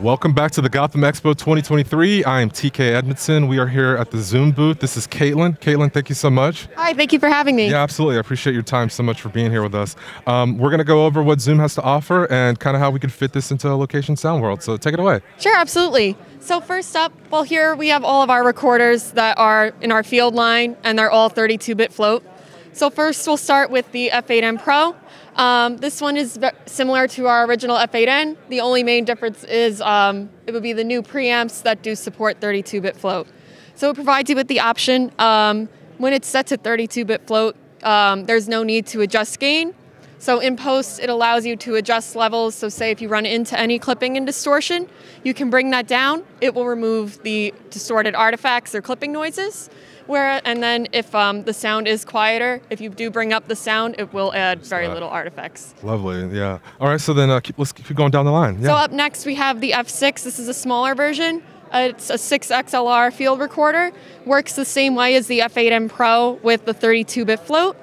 Welcome back to the Gotham Expo 2023. I am TK Edmondson. We are here at the Zoom booth. This is Caitlin. Caitlin, thank you so much. Hi, thank you for having me. Yeah, absolutely. I appreciate your time so much for being here with us. Um, we're going to go over what Zoom has to offer and kind of how we can fit this into a location sound world. So take it away. Sure, absolutely. So first up, well, here we have all of our recorders that are in our field line, and they're all 32-bit float. So first, we'll start with the F8n Pro. Um, this one is similar to our original F8N. The only main difference is um, it would be the new preamps that do support 32-bit float. So it provides you with the option um, when it's set to 32-bit float, um, there's no need to adjust gain. So in post, it allows you to adjust levels. So say if you run into any clipping and distortion, you can bring that down. It will remove the distorted artifacts or clipping noises. Where and then if um, the sound is quieter, if you do bring up the sound, it will add very little artifacts. Lovely, yeah. All right, so then uh, keep, let's keep going down the line. Yeah. So up next we have the F6. This is a smaller version. Uh, it's a 6XLR field recorder. Works the same way as the F8n Pro with the 32-bit float.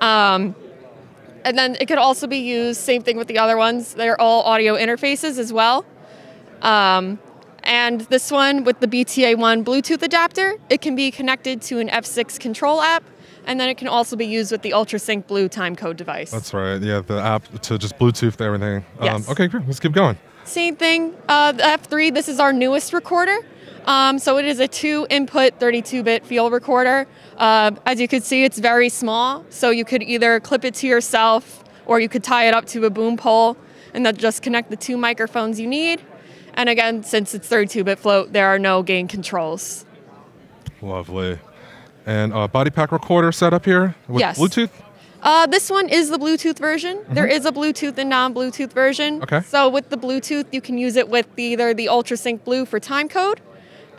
Um, and then it could also be used, same thing with the other ones. They're all audio interfaces as well. Um, and this one with the BTA1 Bluetooth adapter, it can be connected to an F6 control app, and then it can also be used with the UltraSync Blue timecode device. That's right. Yeah, the app to just Bluetooth everything. Um, yes. Um, okay, great. Let's keep going. Same thing. Uh, the F3, this is our newest recorder. Um, so it is a two input 32 bit field recorder. Uh, as you can see, it's very small. So you could either clip it to yourself or you could tie it up to a boom pole and then just connect the two microphones you need. And again, since it's 32 bit float, there are no gain controls. Lovely. And a body pack recorder set up here with yes. Bluetooth? Uh, this one is the Bluetooth version. Mm-hmm. There is a Bluetooth and non-Bluetooth version. Okay. So with the Bluetooth, you can use it with either the UltraSync Blue for time code,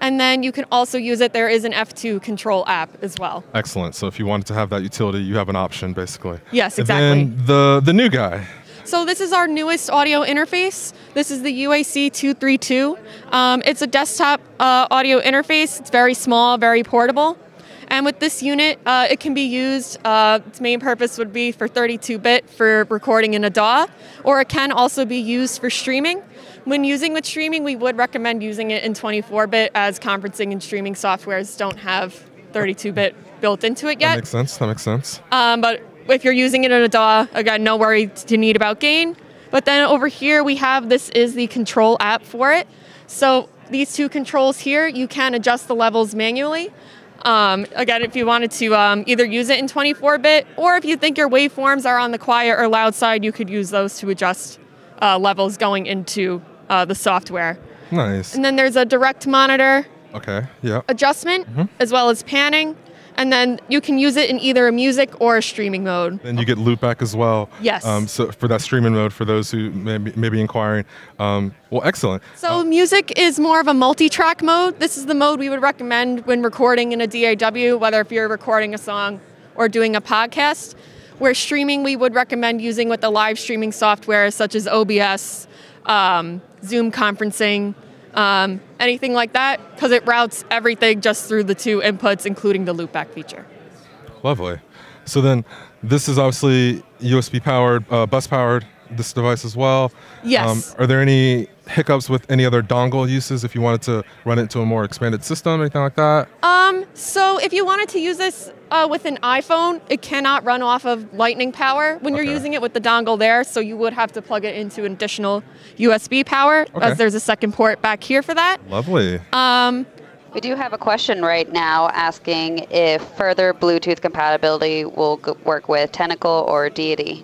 and then you can also use it. There is an F2 control app as well. Excellent. So if you wanted to have that utility, you have an option basically. Yes, exactly. And then the the new guy. So this is our newest audio interface. This is the UAC 232. Um, it's a desktop uh, audio interface. It's very small, very portable. And with this unit, uh, it can be used, uh, its main purpose would be for 32-bit for recording in a DAW, or it can also be used for streaming. When using with streaming, we would recommend using it in 24-bit as conferencing and streaming softwares don't have 32-bit built into it yet. That makes sense, that makes sense. Um, but if you're using it in a DAW, again, no worry to need about gain. But then over here we have, this is the control app for it. So these two controls here, you can adjust the levels manually. Um, again, if you wanted to um, either use it in 24-bit, or if you think your waveforms are on the quiet or loud side, you could use those to adjust uh, levels going into uh, the software. Nice. And then there's a direct monitor. Okay. Yeah. Adjustment, mm-hmm. as well as panning and then you can use it in either a music or a streaming mode. And you get loopback as well. Yes. Um, so for that streaming mode, for those who may be, may be inquiring, um, well, excellent. So uh, music is more of a multi-track mode. This is the mode we would recommend when recording in a DAW, whether if you're recording a song or doing a podcast. Where streaming, we would recommend using with the live streaming software such as OBS, um, Zoom conferencing, um, anything like that, because it routes everything just through the two inputs, including the loopback feature. Lovely. So then, this is obviously USB powered, uh, bus powered. This device as well. Yes. Um, are there any hiccups with any other dongle uses if you wanted to run it into a more expanded system, anything like that? Um, so if you wanted to use this uh, with an iPhone, it cannot run off of lightning power when okay. you're using it with the dongle there, so you would have to plug it into an additional USB power, okay. as there's a second port back here for that. Lovely. Um, we do have a question right now asking if further Bluetooth compatibility will work with Tentacle or Deity.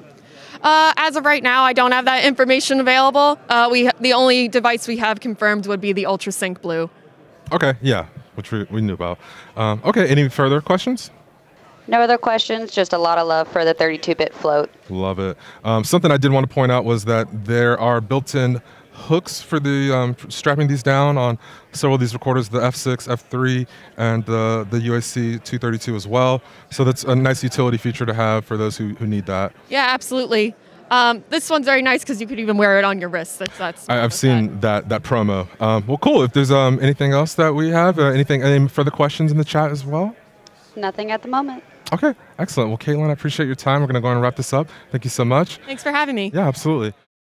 Uh, as of right now, I don't have that information available. Uh, we the only device we have confirmed would be the UltraSync Blue. Okay, yeah, which we, we knew about. Um, okay, any further questions? No other questions, just a lot of love for the 32-bit float. Love it. Um, something I did want to point out was that there are built-in hooks for the um, strapping these down on several of these recorders, the F6, F3, and the, the UAC 232 as well. So that's a nice utility feature to have for those who, who need that. Yeah, absolutely. Um, this one's very nice because you could even wear it on your wrist. That's, that's I, have seen that that promo. Um, well, cool. If there's um, anything else that we have, uh, anything, any further questions in the chat as well? Nothing at the moment. Okay, excellent. Well, Caitlin, I appreciate your time. We're going to go and wrap this up. Thank you so much. Thanks for having me. Yeah, absolutely.